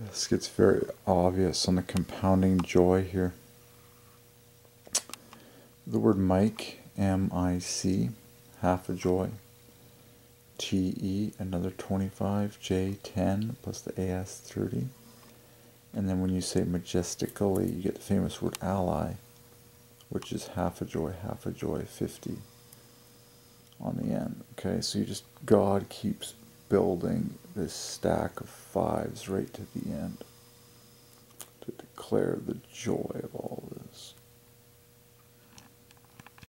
This gets very obvious on the compounding joy here. The word Mike, M I C, half a joy. T E, another 25. J, 10, plus the A S, 30. And then when you say majestically, you get the famous word ally, which is half a joy, half a joy, 50 on the end. Okay, so you just, God keeps building this stack of fives right to the end to declare the joy of